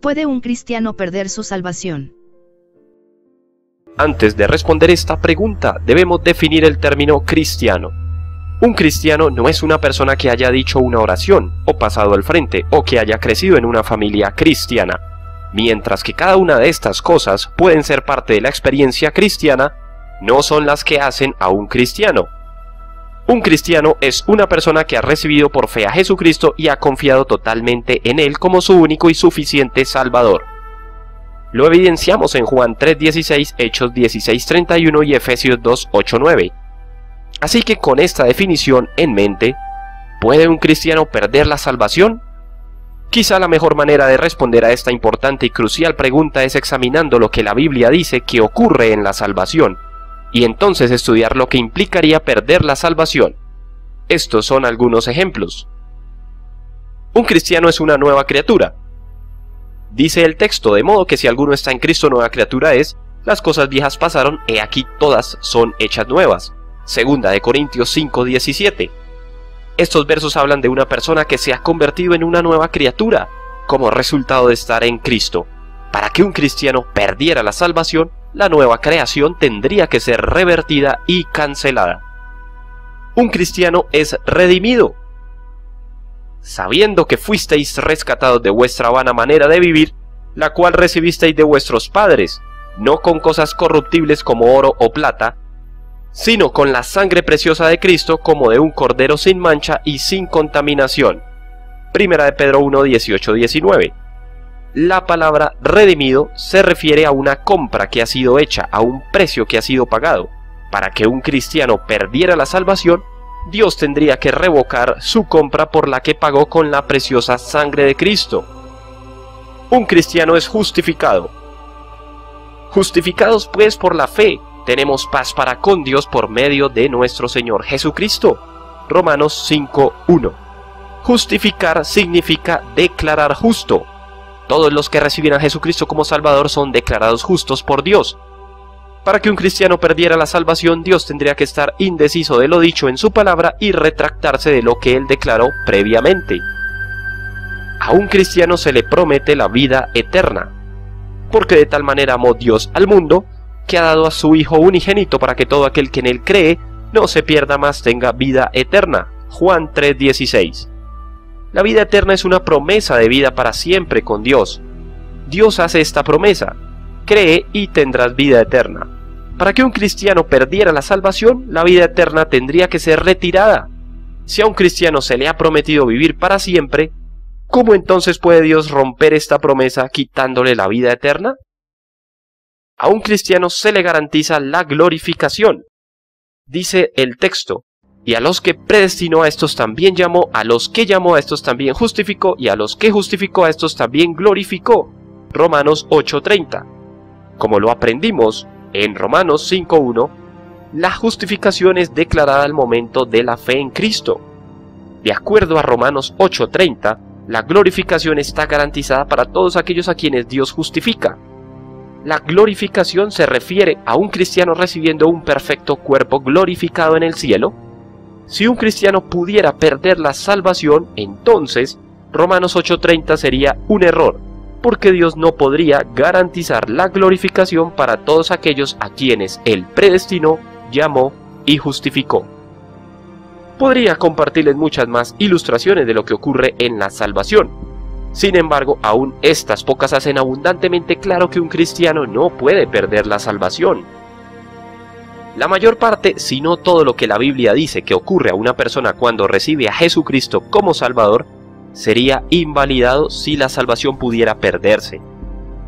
¿Puede un cristiano perder su salvación? Antes de responder esta pregunta, debemos definir el término cristiano. Un cristiano no es una persona que haya dicho una oración, o pasado al frente, o que haya crecido en una familia cristiana. Mientras que cada una de estas cosas pueden ser parte de la experiencia cristiana, no son las que hacen a un cristiano. Un cristiano es una persona que ha recibido por fe a Jesucristo y ha confiado totalmente en Él como su único y suficiente Salvador. Lo evidenciamos en Juan 3.16, Hechos 16.31 y Efesios 2.8.9. Así que con esta definición en mente, ¿puede un cristiano perder la salvación? Quizá la mejor manera de responder a esta importante y crucial pregunta es examinando lo que la Biblia dice que ocurre en la salvación, y entonces estudiar lo que implicaría perder la salvación. Estos son algunos ejemplos. Un cristiano es una nueva criatura. Dice el texto, de modo que si alguno está en Cristo nueva criatura es, las cosas viejas pasaron, he aquí todas son hechas nuevas. Segunda de Corintios 5:17. Estos versos hablan de una persona que se ha convertido en una nueva criatura, como resultado de estar en Cristo. Para que un cristiano perdiera la salvación, la nueva creación tendría que ser revertida y cancelada. Un cristiano es redimido. Sabiendo que fuisteis rescatados de vuestra vana manera de vivir, la cual recibisteis de vuestros padres, no con cosas corruptibles como oro o plata, sino con la sangre preciosa de Cristo como de un cordero sin mancha y sin contaminación. Primera de Pedro 1, 18, 19 la palabra redimido se refiere a una compra que ha sido hecha, a un precio que ha sido pagado. Para que un cristiano perdiera la salvación, Dios tendría que revocar su compra por la que pagó con la preciosa sangre de Cristo. Un cristiano es justificado. Justificados pues por la fe, tenemos paz para con Dios por medio de nuestro Señor Jesucristo. Romanos 5.1. Justificar significa declarar justo, todos los que reciben a Jesucristo como Salvador son declarados justos por Dios. Para que un cristiano perdiera la salvación, Dios tendría que estar indeciso de lo dicho en su palabra y retractarse de lo que él declaró previamente. A un cristiano se le promete la vida eterna, porque de tal manera amó Dios al mundo, que ha dado a su Hijo unigénito para que todo aquel que en él cree no se pierda más tenga vida eterna. Juan 3:16 la vida eterna es una promesa de vida para siempre con Dios. Dios hace esta promesa. Cree y tendrás vida eterna. Para que un cristiano perdiera la salvación, la vida eterna tendría que ser retirada. Si a un cristiano se le ha prometido vivir para siempre, ¿cómo entonces puede Dios romper esta promesa quitándole la vida eterna? A un cristiano se le garantiza la glorificación. Dice el texto, y a los que predestinó a estos también llamó, a los que llamó a estos también justificó, y a los que justificó a estos también glorificó. Romanos 8:30. Como lo aprendimos en Romanos 5:1, la justificación es declarada al momento de la fe en Cristo. De acuerdo a Romanos 8:30, la glorificación está garantizada para todos aquellos a quienes Dios justifica. La glorificación se refiere a un cristiano recibiendo un perfecto cuerpo glorificado en el cielo, si un cristiano pudiera perder la salvación, entonces Romanos 8:30 sería un error, porque Dios no podría garantizar la glorificación para todos aquellos a quienes Él predestinó, llamó y justificó. Podría compartirles muchas más ilustraciones de lo que ocurre en la salvación. Sin embargo, aún estas pocas hacen abundantemente claro que un cristiano no puede perder la salvación. La mayor parte, si no todo lo que la Biblia dice que ocurre a una persona cuando recibe a Jesucristo como Salvador, sería invalidado si la salvación pudiera perderse.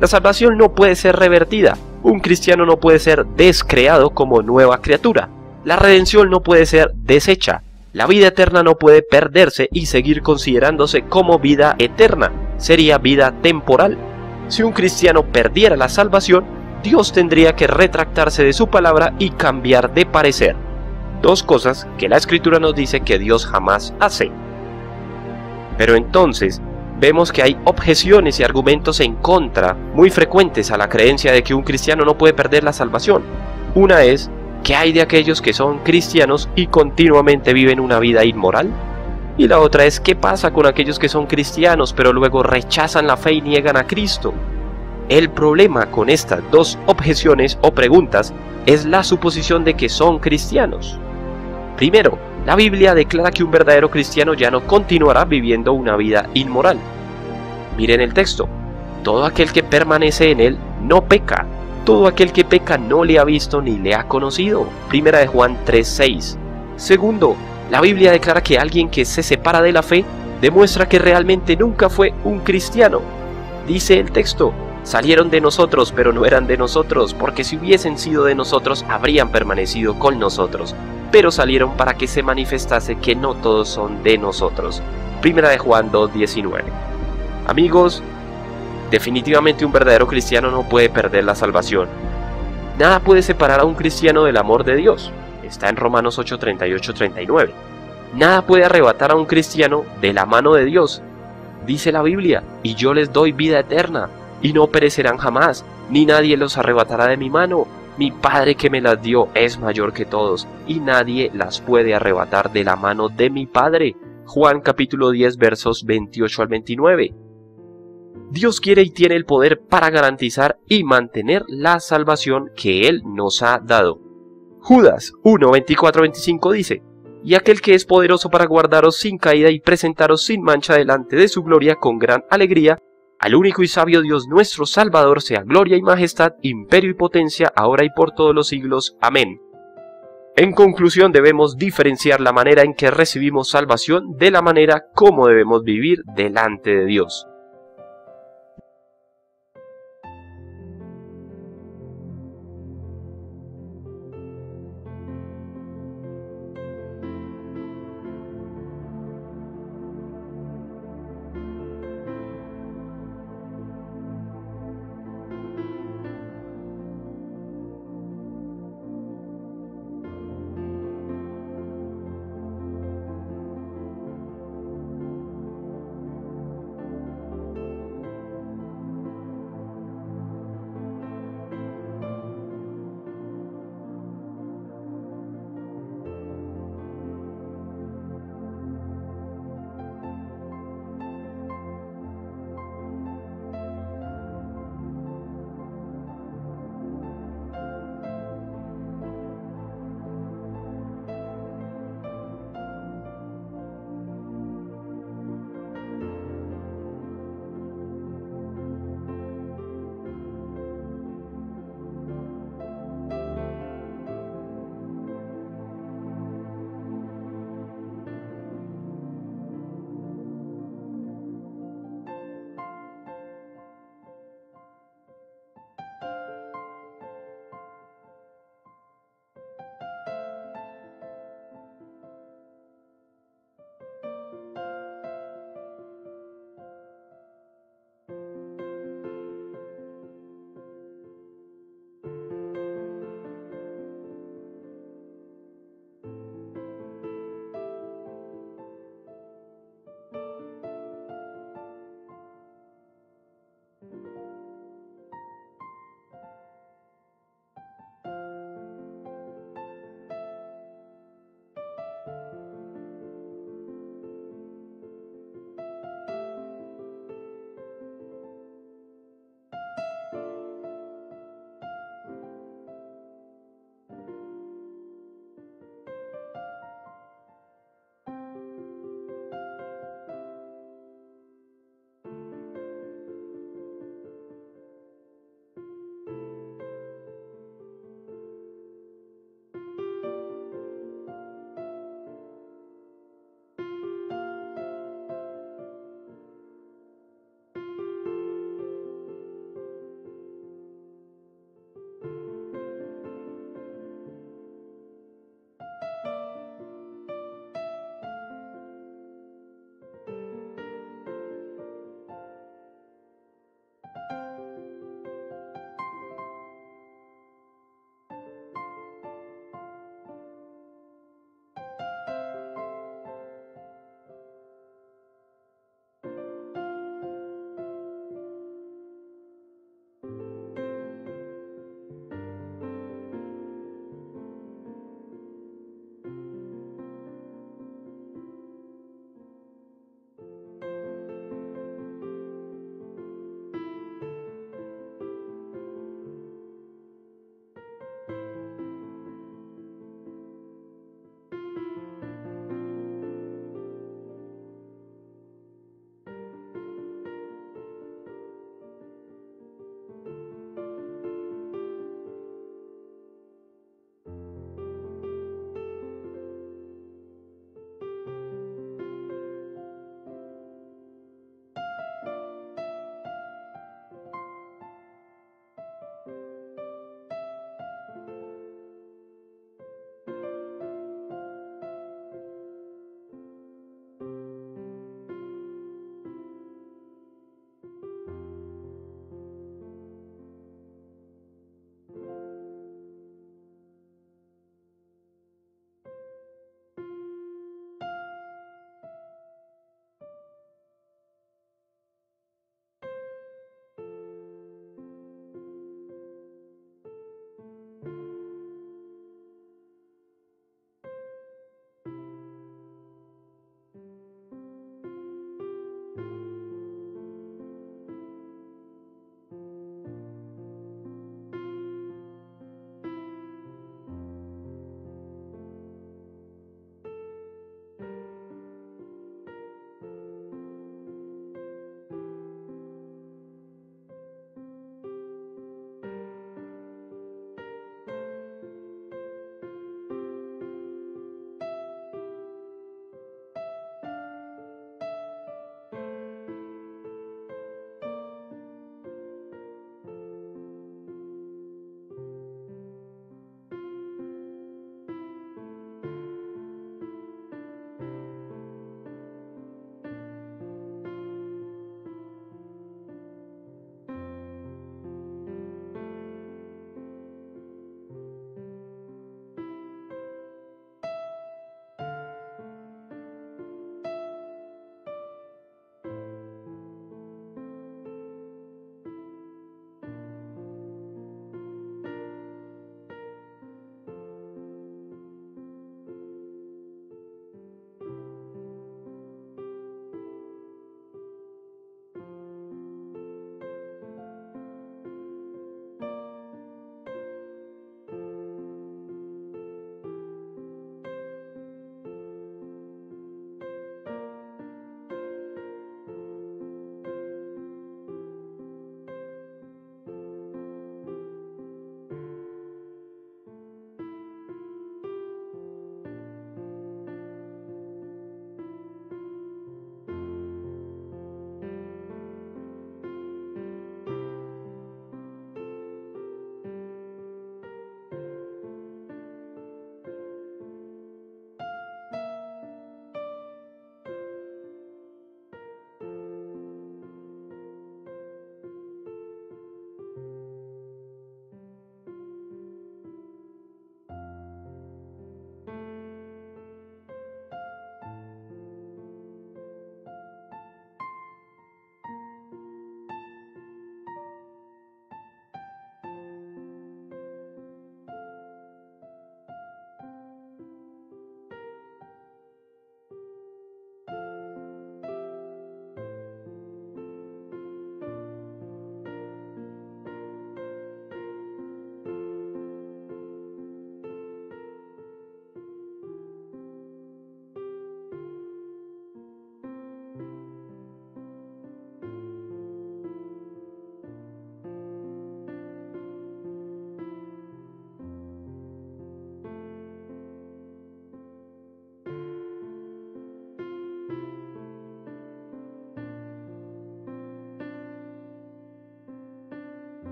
La salvación no puede ser revertida, un cristiano no puede ser descreado como nueva criatura, la redención no puede ser deshecha, la vida eterna no puede perderse y seguir considerándose como vida eterna, sería vida temporal. Si un cristiano perdiera la salvación, Dios tendría que retractarse de su palabra y cambiar de parecer. Dos cosas que la escritura nos dice que Dios jamás hace. Pero entonces, vemos que hay objeciones y argumentos en contra muy frecuentes a la creencia de que un cristiano no puede perder la salvación. Una es, ¿qué hay de aquellos que son cristianos y continuamente viven una vida inmoral? Y la otra es qué pasa con aquellos que son cristianos pero luego rechazan la fe y niegan a Cristo. El problema con estas dos objeciones o preguntas es la suposición de que son cristianos. Primero, la Biblia declara que un verdadero cristiano ya no continuará viviendo una vida inmoral. Miren el texto. Todo aquel que permanece en él no peca. Todo aquel que peca no le ha visto ni le ha conocido. Primera de Juan 3:6. Segundo, la Biblia declara que alguien que se separa de la fe demuestra que realmente nunca fue un cristiano. Dice el texto, salieron de nosotros pero no eran de nosotros, porque si hubiesen sido de nosotros habrían permanecido con nosotros, pero salieron para que se manifestase que no todos son de nosotros. Primera de Juan 2.19. Amigos, definitivamente un verdadero cristiano no puede perder la salvación. Nada puede separar a un cristiano del amor de Dios. Está en Romanos 8, 39. Nada puede arrebatar a un cristiano de la mano de Dios. Dice la Biblia, y yo les doy vida eterna, y no perecerán jamás, ni nadie los arrebatará de mi mano. Mi Padre que me las dio es mayor que todos, y nadie las puede arrebatar de la mano de mi Padre. Juan capítulo 10 versos 28 al 29. Dios quiere y tiene el poder para garantizar y mantener la salvación que Él nos ha dado. Judas 1, 24, 25 dice, Y aquel que es poderoso para guardaros sin caída y presentaros sin mancha delante de su gloria con gran alegría, al único y sabio Dios nuestro Salvador sea gloria y majestad, imperio y potencia, ahora y por todos los siglos. Amén. En conclusión debemos diferenciar la manera en que recibimos salvación de la manera como debemos vivir delante de Dios.